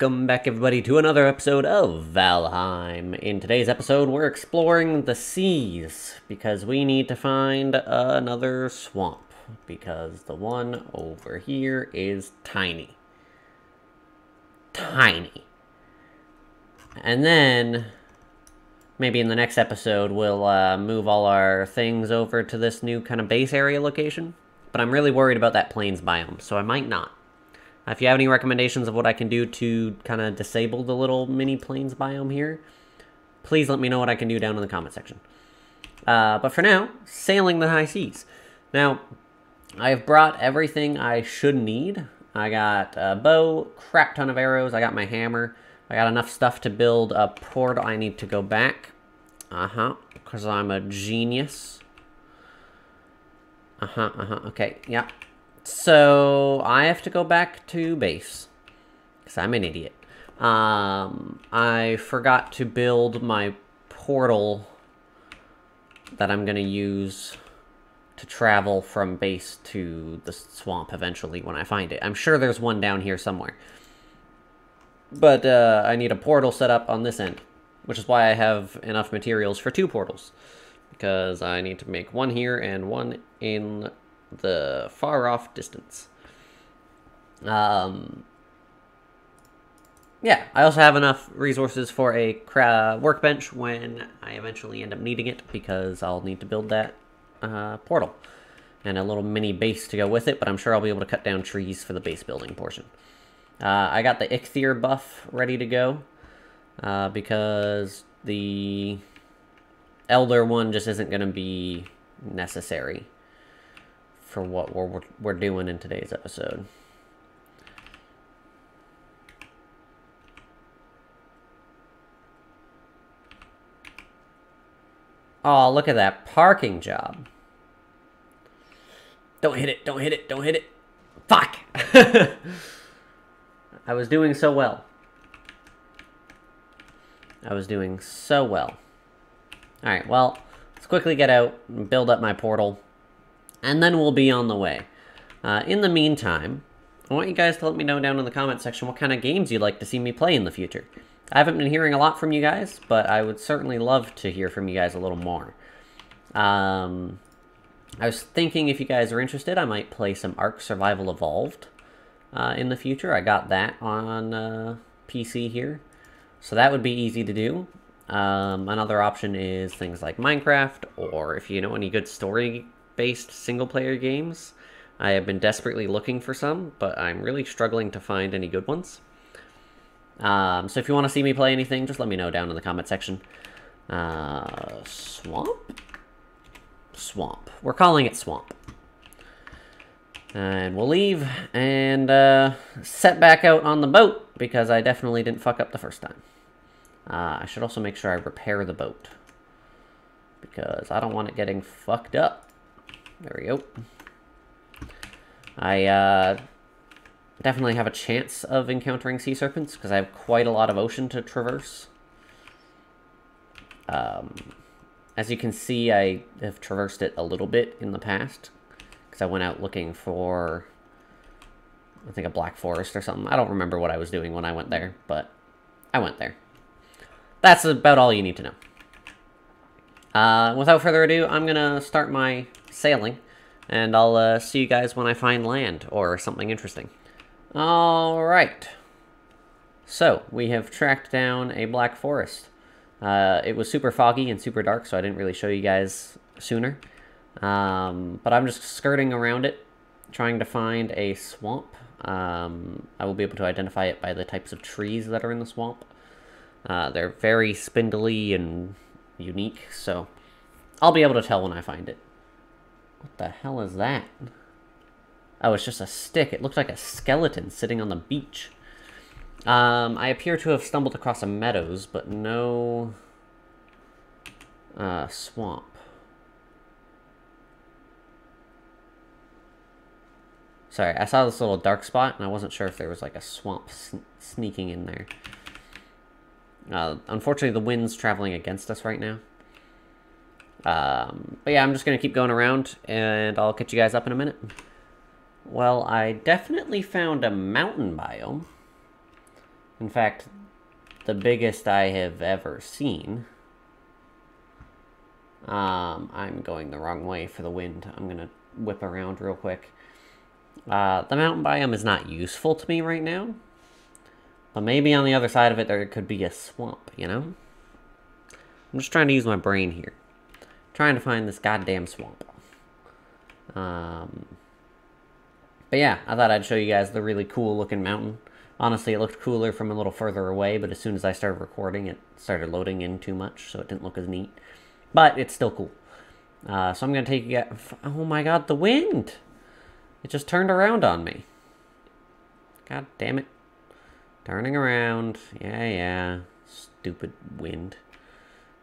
Welcome back, everybody, to another episode of Valheim. In today's episode, we're exploring the seas because we need to find another swamp because the one over here is tiny. Tiny. And then, maybe in the next episode, we'll uh, move all our things over to this new kind of base area location. But I'm really worried about that plains biome, so I might not. If you have any recommendations of what I can do to kind of disable the little mini plains biome here, please let me know what I can do down in the comment section. Uh, but for now, sailing the high seas. Now, I've brought everything I should need. I got a bow, crap ton of arrows, I got my hammer, I got enough stuff to build a portal. I need to go back. Uh-huh, because I'm a genius. Uh-huh, uh-huh, okay, yeah. So I have to go back to base because I'm an idiot. Um, I forgot to build my portal that I'm going to use to travel from base to the swamp eventually when I find it. I'm sure there's one down here somewhere. But uh, I need a portal set up on this end, which is why I have enough materials for two portals. Because I need to make one here and one in the far off distance. Um, yeah, I also have enough resources for a workbench when I eventually end up needing it because I'll need to build that uh, portal and a little mini base to go with it, but I'm sure I'll be able to cut down trees for the base building portion. Uh, I got the Eikthyr buff ready to go uh, because the Elder one just isn't going to be necessary for what we're, we're doing in today's episode. Oh, look at that parking job. Don't hit it, don't hit it, don't hit it. Fuck! I was doing so well. I was doing so well. Alright, well, let's quickly get out and build up my portal and then we'll be on the way. Uh, in the meantime, I want you guys to let me know down in the comment section what kind of games you'd like to see me play in the future. I haven't been hearing a lot from you guys, but I would certainly love to hear from you guys a little more. Um, I was thinking if you guys are interested, I might play some Ark Survival Evolved uh, in the future. I got that on uh, PC here, so that would be easy to do. Um, another option is things like Minecraft, or if you know any good story based single player games. I have been desperately looking for some, but I'm really struggling to find any good ones. Um, so if you want to see me play anything, just let me know down in the comment section. Uh, swamp? Swamp. We're calling it Swamp. And we'll leave and uh, set back out on the boat because I definitely didn't fuck up the first time. Uh, I should also make sure I repair the boat because I don't want it getting fucked up. There we go. I uh, definitely have a chance of encountering sea serpents because I have quite a lot of ocean to traverse. Um, as you can see, I have traversed it a little bit in the past because I went out looking for, I think, a black forest or something. I don't remember what I was doing when I went there, but I went there. That's about all you need to know. Uh, without further ado, I'm going to start my sailing, and I'll uh, see you guys when I find land or something interesting. Alright. So, we have tracked down a black forest. Uh, it was super foggy and super dark, so I didn't really show you guys sooner. Um, but I'm just skirting around it, trying to find a swamp. Um, I will be able to identify it by the types of trees that are in the swamp. Uh, they're very spindly and unique, so I'll be able to tell when I find it. What the hell is that? Oh, it's just a stick. It looks like a skeleton sitting on the beach. Um, I appear to have stumbled across a meadows, but no uh, swamp. Sorry, I saw this little dark spot, and I wasn't sure if there was like a swamp sneaking in there. Uh, unfortunately, the wind's traveling against us right now. Um, but yeah, I'm just going to keep going around, and I'll catch you guys up in a minute. Well, I definitely found a mountain biome. In fact, the biggest I have ever seen. Um, I'm going the wrong way for the wind. I'm going to whip around real quick. Uh, the mountain biome is not useful to me right now. But maybe on the other side of it there could be a swamp, you know? I'm just trying to use my brain here. Trying to find this goddamn swamp. Um, but yeah, I thought I'd show you guys the really cool looking mountain. Honestly, it looked cooler from a little further away, but as soon as I started recording, it started loading in too much, so it didn't look as neat. But it's still cool. Uh, so I'm going to take you... Oh my god, the wind! It just turned around on me. God damn it. Turning around. Yeah, yeah. Stupid wind.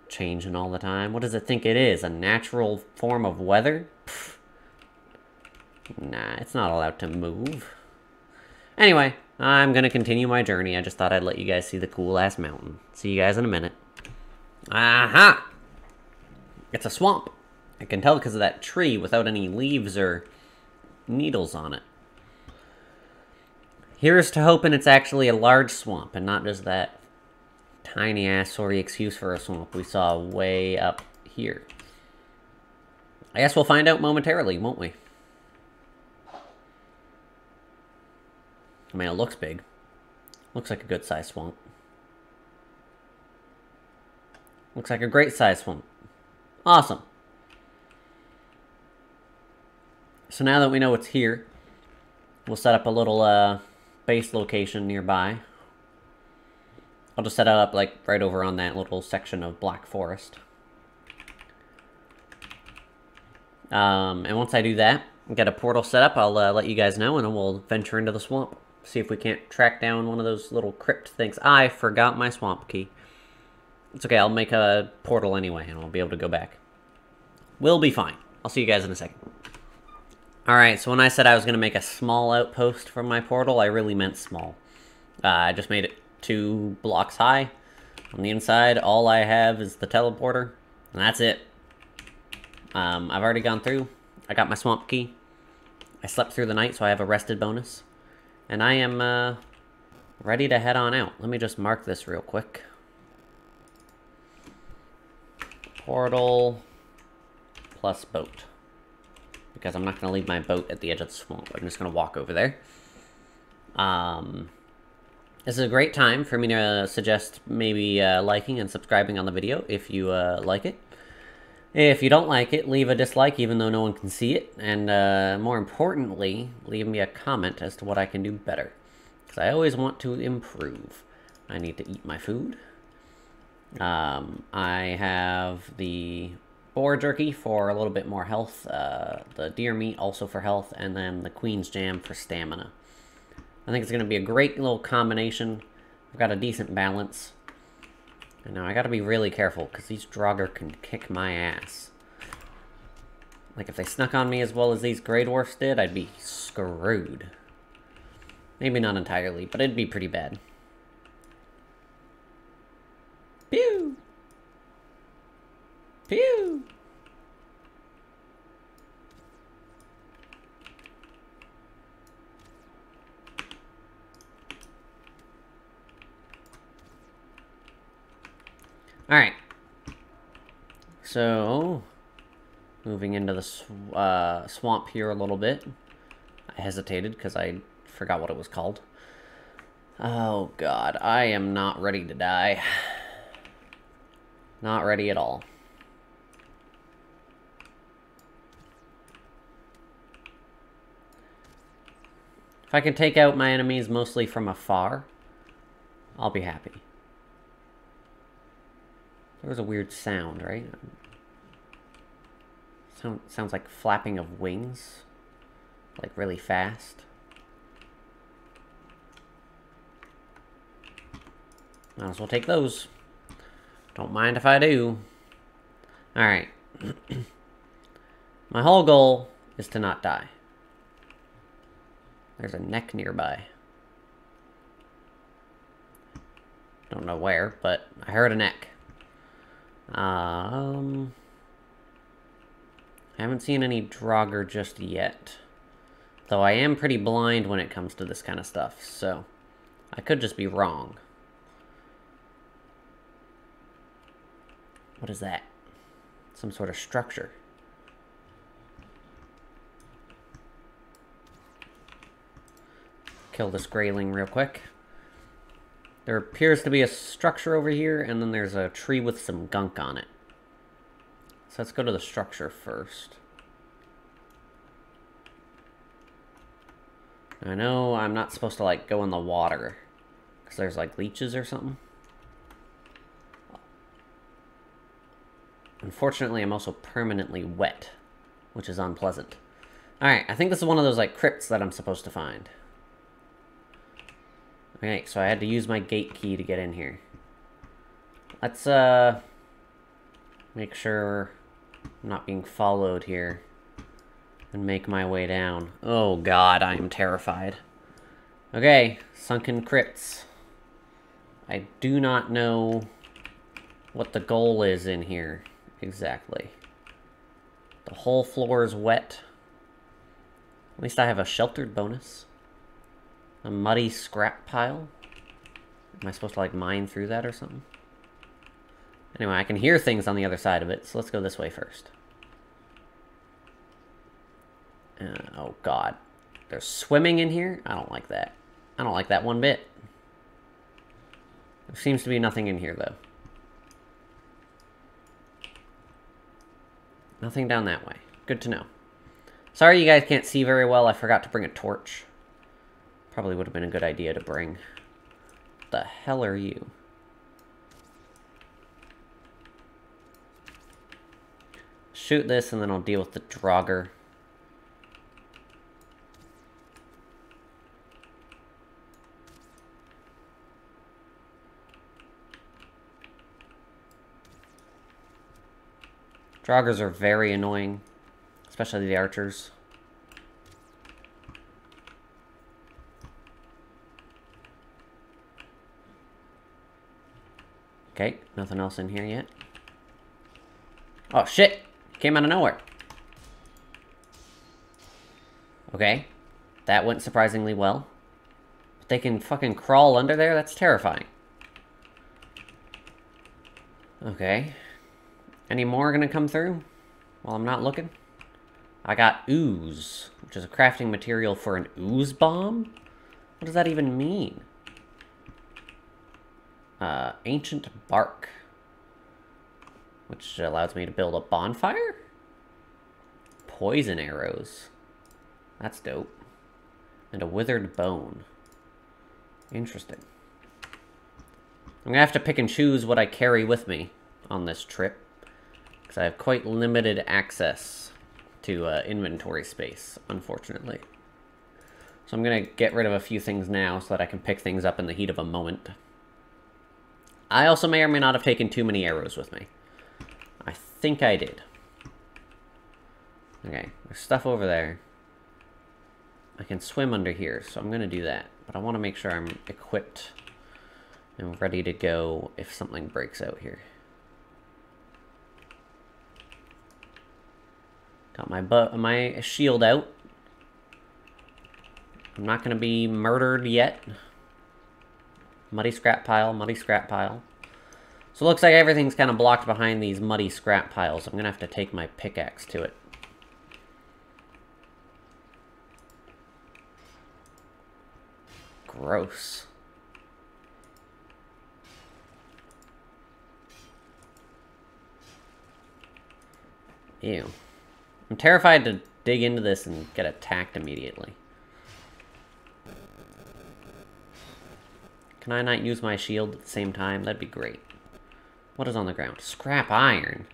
Changing all the time. What does it think it is? A natural form of weather? Pfft. Nah, it's not allowed to move. Anyway, I'm to continue my journey. I just thought I'd let you guys see the cool-ass mountain. See you guys in a minute. Aha! It's a swamp. I can tell because of that tree without any leaves or needles on it. Here's to hoping it's actually a large swamp and not just that tiny ass sorry excuse for a swamp we saw way up here. I guess we'll find out momentarily, won't we? I mean, it looks big. Looks like a good size swamp. Looks like a great size swamp. Awesome. So now that we know it's here, we'll set up a little uh, base location nearby. I'll just set it up like right over on that little section of Black Forest. Um, and once I do that, get a portal set up, I'll uh, let you guys know, and then we'll venture into the swamp. See if we can't track down one of those little crypt things. I forgot my swamp key. It's okay, I'll make a portal anyway, and I'll be able to go back. We'll be fine. I'll see you guys in a second. Alright, so when I said I was going to make a small outpost from my portal, I really meant small. Uh, I just made it two blocks high. On the inside, all I have is the teleporter, and that's it. Um, I've already gone through. I got my swamp key. I slept through the night, so I have a rested bonus. And I am uh, ready to head on out. Let me just mark this real quick. Portal plus boat because I'm not going to leave my boat at the edge of the swamp. I'm just going to walk over there. Um, this is a great time for me to suggest maybe uh, liking and subscribing on the video if you uh, like it. If you don't like it, leave a dislike even though no one can see it. And uh, more importantly, leave me a comment as to what I can do better. Because I always want to improve. I need to eat my food. Um, I have the boar jerky for a little bit more health, uh, the deer meat also for health, and then the queen's jam for stamina. I think it's going to be a great little combination. I've got a decent balance. And now I got to be really careful, because these Draugr can kick my ass. Like, if they snuck on me as well as these Greydwarfs did, I'd be screwed. Maybe not entirely, but it'd be pretty bad. Pew! Pew! Alright. So, moving into the sw uh, swamp here a little bit. I hesitated because I forgot what it was called. Oh god, I am not ready to die. Not ready at all. If I can take out my enemies mostly from afar, I'll be happy. There was a weird sound, right? Sound, sounds like flapping of wings. Like really fast. Might as well take those. Don't mind if I do. Alright. My whole goal is to not die. There's a neck nearby. Don't know where, but I heard a neck. Um, I haven't seen any Draugr just yet. Though I am pretty blind when it comes to this kind of stuff, so I could just be wrong. What is that? Some sort of structure. Kill this Greyling real quick. There appears to be a structure over here, and then there's a tree with some gunk on it. So let's go to the structure first. I know I'm not supposed to, like, go in the water. Because there's, like, leeches or something. Unfortunately, I'm also permanently wet, which is unpleasant. Alright, I think this is one of those, like, crypts that I'm supposed to find. Okay, so I had to use my gate key to get in here. Let's, uh, make sure I'm not being followed here and make my way down. Oh god, I am terrified. Okay, sunken crypts. I do not know what the goal is in here exactly. The whole floor is wet. At least I have a sheltered bonus. A muddy scrap pile? Am I supposed to, like, mine through that or something? Anyway, I can hear things on the other side of it, so let's go this way first. Uh, oh, God. There's swimming in here? I don't like that. I don't like that one bit. There seems to be nothing in here, though. Nothing down that way. Good to know. Sorry you guys can't see very well. I forgot to bring a torch. Probably would have been a good idea to bring. The hell are you? Shoot this and then I'll deal with the Draugr. Draugrs are very annoying, especially the archers. Okay, nothing else in here yet. Oh, shit! Came out of nowhere. Okay. That went surprisingly well. But they can fucking crawl under there? That's terrifying. Okay. Any more gonna come through while I'm not looking? I got ooze, which is a crafting material for an ooze bomb? What does that even mean? Uh, ancient bark. Which allows me to build a bonfire? Poison arrows. That's dope. And a withered bone. Interesting. I'm gonna have to pick and choose what I carry with me on this trip. Because I have quite limited access to uh, inventory space, unfortunately. So I'm gonna get rid of a few things now so that I can pick things up in the heat of a moment. I also may or may not have taken too many arrows with me. I think I did. Okay, there's stuff over there. I can swim under here, so I'm going to do that. But I want to make sure I'm equipped and ready to go if something breaks out here. Got my butt, my shield out. I'm not going to be murdered yet. Muddy scrap pile, muddy scrap pile. So it looks like everything's kind of blocked behind these muddy scrap piles. I'm going to have to take my pickaxe to it. Gross. Ew. I'm terrified to dig into this and get attacked immediately. Can I not use my shield at the same time? That'd be great. What is on the ground? Scrap iron.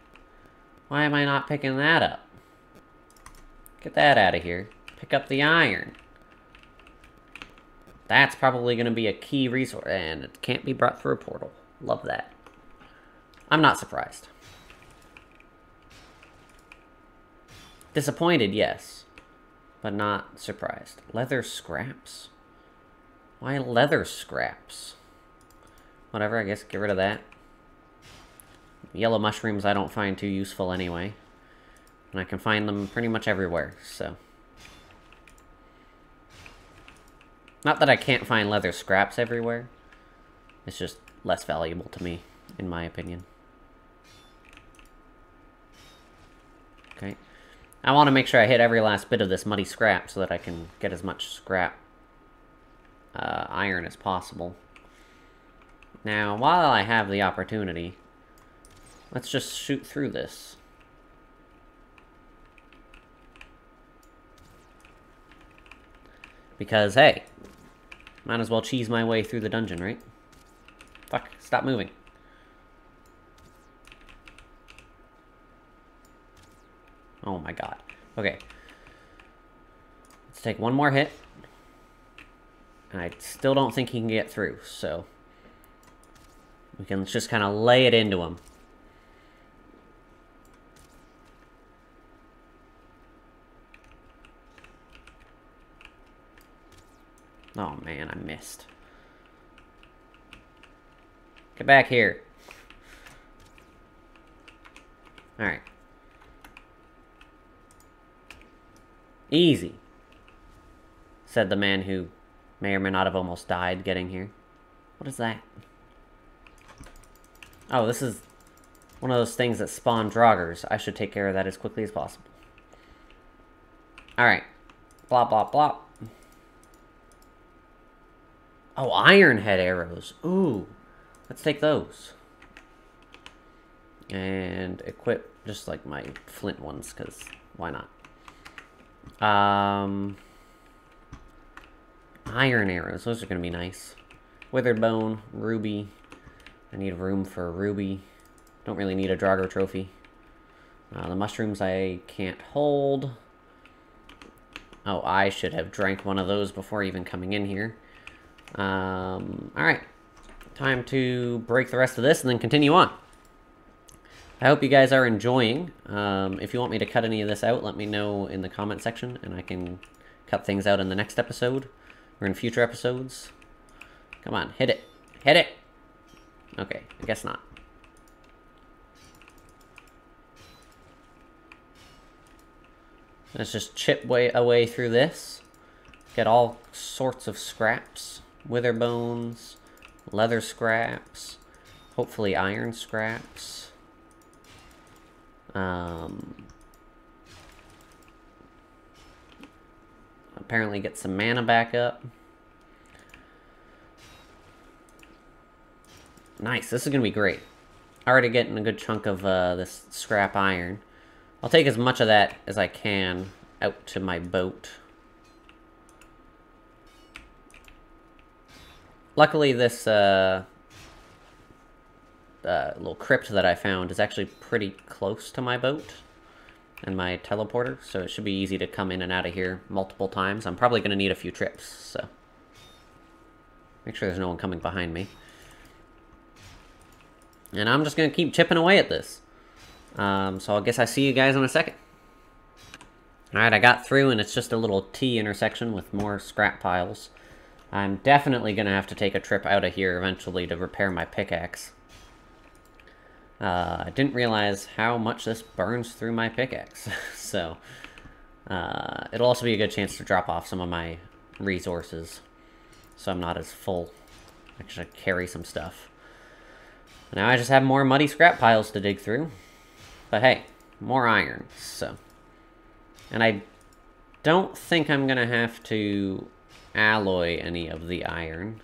Why am I not picking that up? Get that out of here. Pick up the iron. That's probably going to be a key resource, and it can't be brought through a portal. Love that. I'm not surprised. Disappointed, yes, but not surprised. Leather scraps? Why leather scraps? Whatever, I guess get rid of that. Yellow mushrooms I don't find too useful anyway. And I can find them pretty much everywhere, so... Not that I can't find leather scraps everywhere. It's just less valuable to me, in my opinion. Okay. I want to make sure I hit every last bit of this muddy scrap so that I can get as much scrap uh, iron as possible. Now, while I have the opportunity, let's just shoot through this. Because, hey, might as well cheese my way through the dungeon, right? Fuck, stop moving. Oh my god. Okay. Let's take one more hit. I still don't think he can get through, so... We can just kind of lay it into him. Oh man, I missed. Get back here. Alright. Easy. Said the man who may or may not have almost died getting here. What is that? Oh, this is one of those things that spawn draugrs. I should take care of that as quickly as possible. Alright. Blah, blah, blah. Oh, iron head arrows. Ooh. Let's take those. And equip just like my flint ones, because why not? Um, iron arrows. Those are going to be nice. Withered bone, ruby. I need room for a ruby. Don't really need a Draugr trophy. Uh, the mushrooms I can't hold. Oh, I should have drank one of those before even coming in here. Um, Alright. Time to break the rest of this and then continue on. I hope you guys are enjoying. Um, if you want me to cut any of this out, let me know in the comment section, and I can cut things out in the next episode, or in future episodes. Come on, hit it. Hit it! Okay, I guess not. Let's just chip way away through this. Get all sorts of scraps. Wither bones, leather scraps, hopefully iron scraps. Um, apparently get some mana back up. Nice, this is going to be great. Already getting a good chunk of uh, this scrap iron. I'll take as much of that as I can out to my boat. Luckily, this uh, uh, little crypt that I found is actually pretty close to my boat and my teleporter, so it should be easy to come in and out of here multiple times. I'm probably going to need a few trips, so make sure there's no one coming behind me. And I'm just going to keep chipping away at this. Um, so I guess I see you guys in a second. Alright, I got through and it's just a little T intersection with more scrap piles. I'm definitely going to have to take a trip out of here eventually to repair my pickaxe. Uh, I didn't realize how much this burns through my pickaxe, so uh, it'll also be a good chance to drop off some of my resources, so I'm not as full. I should carry some stuff. Now I just have more muddy scrap piles to dig through, but hey, more iron, so. And I don't think I'm going to have to alloy any of the iron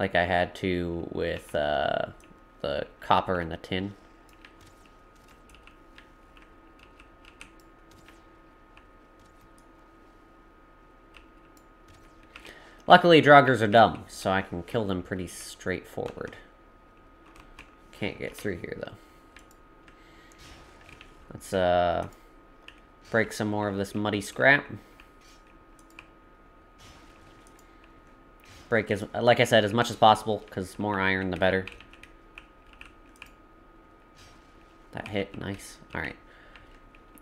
like I had to with uh, the copper and the tin. Luckily, Draugrs are dumb, so I can kill them pretty straightforward. Can't get through here, though. Let's uh, break some more of this muddy scrap. Break as, like I said, as much as possible, because more iron, the better. That hit, nice. Alright.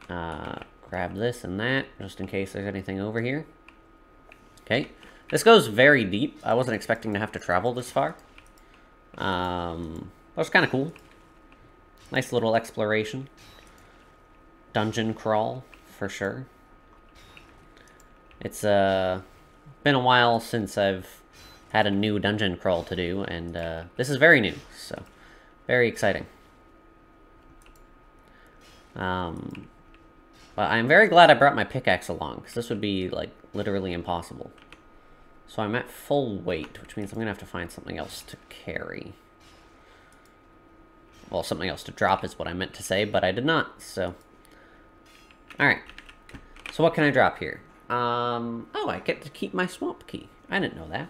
Uh, grab this and that, just in case there's anything over here. Okay. This goes very deep. I wasn't expecting to have to travel this far. Um, that was kind of cool. Nice little exploration. Dungeon crawl, for sure. It's uh, been a while since I've had a new dungeon crawl to do, and uh, this is very new, so very exciting. Um, but I'm very glad I brought my pickaxe along, because this would be, like, literally impossible. So I'm at full weight, which means I'm going to have to find something else to carry. Well, something else to drop is what I meant to say, but I did not, so... Alright. So what can I drop here? Um, oh, I get to keep my swamp key. I didn't know that.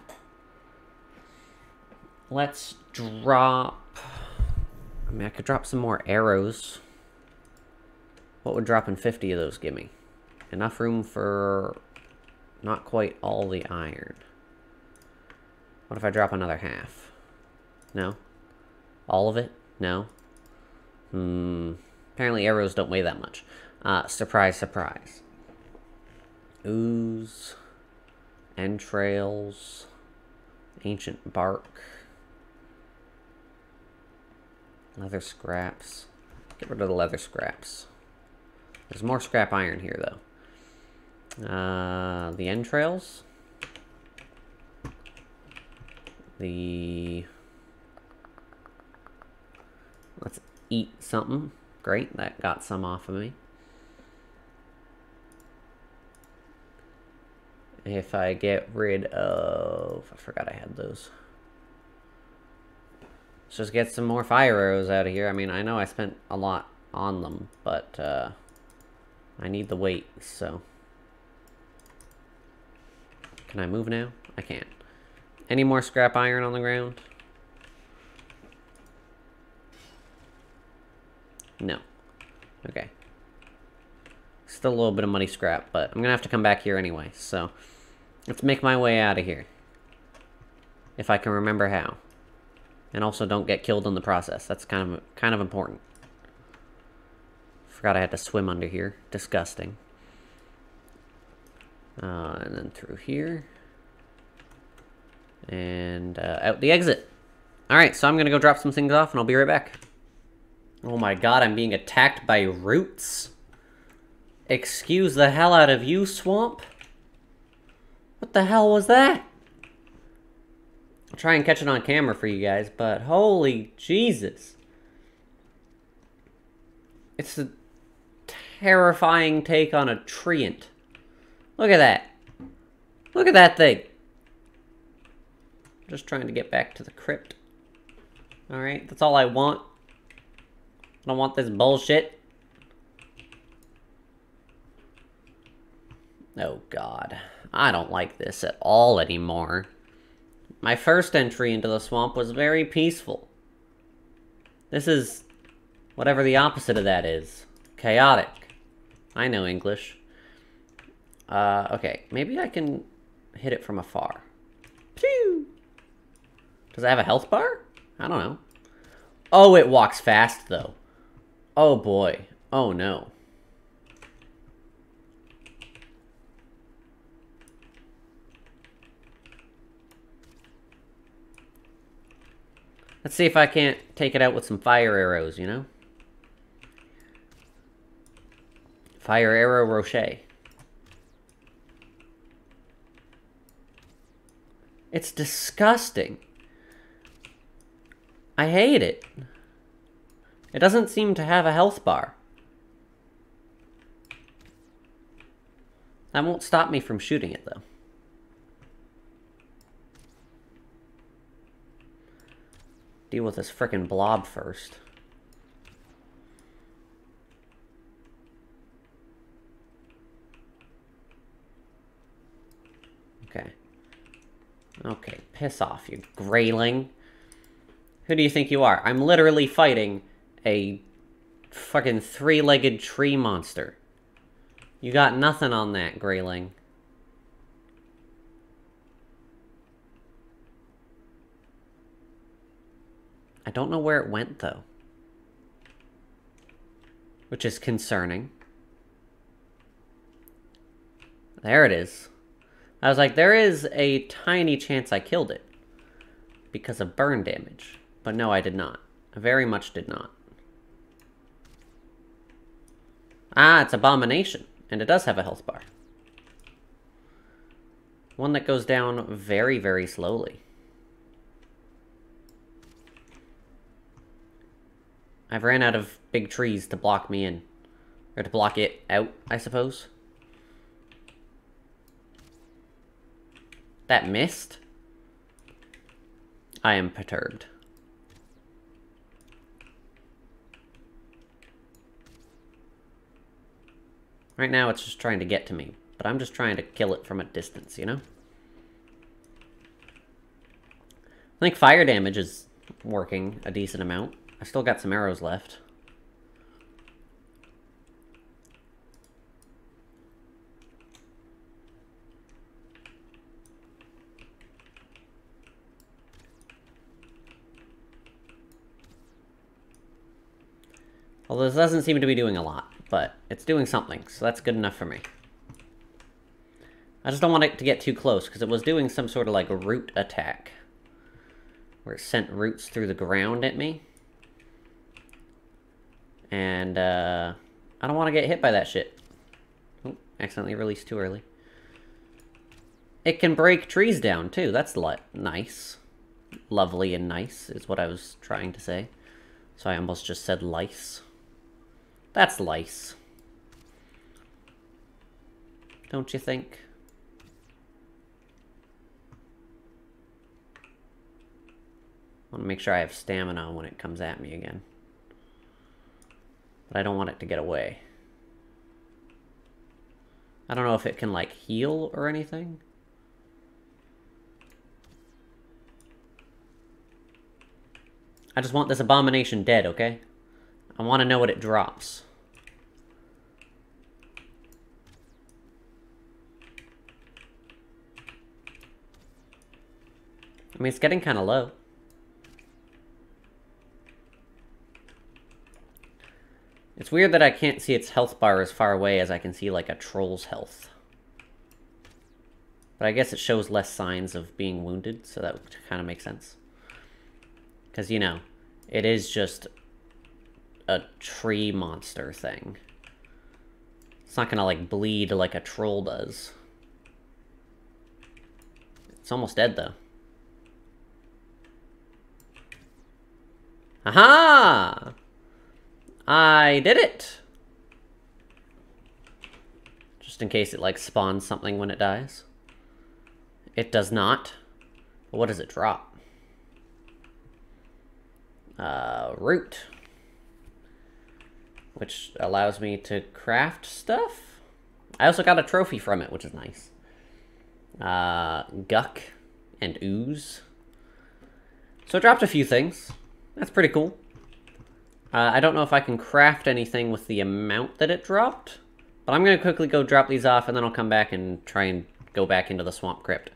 Let's drop... I mean, I could drop some more arrows. What would dropping 50 of those give me? Enough room for not quite all the iron. What if I drop another half? No? All of it? No? Hmm. Apparently arrows don't weigh that much. Uh, surprise, surprise. Ooze. Entrails. Ancient bark. Leather scraps. Get rid of the leather scraps. There's more scrap iron here, though. Uh, the entrails. The... Let's eat something. Great, that got some off of me. If I get rid of... I forgot I had those. Let's just get some more fire arrows out of here. I mean, I know I spent a lot on them, but uh, I need the weight, so... Can I move now? I can't. Any more scrap iron on the ground? No. Okay. Still a little bit of muddy scrap, but I'm gonna have to come back here anyway, so... Let's make my way out of here. If I can remember how. And also don't get killed in the process. That's kind of kind of important. Forgot I had to swim under here. Disgusting. Uh, and then through here. And uh, out the exit. Alright, so I'm going to go drop some things off and I'll be right back. Oh my god, I'm being attacked by roots? Excuse the hell out of you, swamp? What the hell was that? I'll try and catch it on camera for you guys, but holy Jesus. It's a terrifying take on a treant. Look at that. Look at that thing. Just trying to get back to the crypt. Alright, that's all I want. I don't want this bullshit. Oh god. I don't like this at all anymore. My first entry into the swamp was very peaceful. This is whatever the opposite of that is. Chaotic. I know English. Uh, okay, maybe I can hit it from afar. Pew! Does it have a health bar? I don't know. Oh, it walks fast, though. Oh, boy. Oh, no. Let's see if I can't take it out with some fire arrows, you know? Fire arrow Rocher. It's disgusting. I hate it. It doesn't seem to have a health bar. That won't stop me from shooting it, though. Deal with this frickin' blob first. Okay. Okay, piss off, you greyling. Who do you think you are? I'm literally fighting a fucking three-legged tree monster. You got nothing on that, greyling. I don't know where it went, though. Which is concerning. There it is. I was like, there is a tiny chance I killed it. Because of burn damage. But no, I did not. I very much did not. Ah, it's Abomination. And it does have a health bar. One that goes down very, very slowly. I've ran out of big trees to block me in. Or to block it out, I suppose. That missed? I am perturbed. Right now it's just trying to get to me, but I'm just trying to kill it from a distance, you know? I think fire damage is working a decent amount. I still got some arrows left. Although this doesn't seem to be doing a lot, but it's doing something, so that's good enough for me. I just don't want it to get too close, because it was doing some sort of like root attack. Where it sent roots through the ground at me. And, uh, I don't want to get hit by that shit. Oh, accidentally released too early. It can break trees down, too. That's nice. Lovely and nice, is what I was trying to say. So I almost just said lice. That's lice. Don't you think? I want to make sure I have stamina when it comes at me again. But I don't want it to get away. I don't know if it can, like, heal or anything. I just want this abomination dead, okay? I want to know what it drops. I mean, it's getting kind of low. It's weird that I can't see its health bar as far away as I can see, like, a troll's health. But I guess it shows less signs of being wounded, so that kind of makes sense. Because, you know, it is just a tree monster thing. It's not gonna, like, bleed like a troll does. It's almost dead, though. Aha! I did it! Just in case it, like, spawns something when it dies. It does not. But what does it drop? Uh, root which allows me to craft stuff. I also got a trophy from it, which is nice. Uh, Guck and Ooze. So it dropped a few things. That's pretty cool. Uh, I don't know if I can craft anything with the amount that it dropped, but I'm going to quickly go drop these off, and then I'll come back and try and go back into the Swamp Crypt.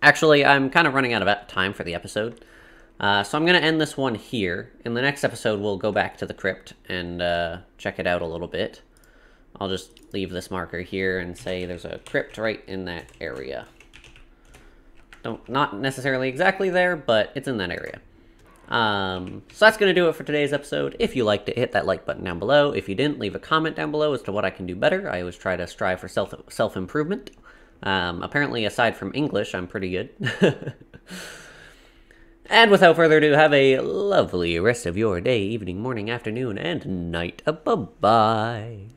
Actually, I'm kind of running out of time for the episode. Uh, so I'm going to end this one here. In the next episode, we'll go back to the crypt and uh, check it out a little bit. I'll just leave this marker here and say there's a crypt right in that area. Don't Not necessarily exactly there, but it's in that area. Um, so that's going to do it for today's episode. If you liked it, hit that like button down below. If you didn't, leave a comment down below as to what I can do better. I always try to strive for self self-improvement. Um, apparently, aside from English, I'm pretty good. And without further ado, have a lovely rest of your day, evening, morning, afternoon, and night. Bye-bye.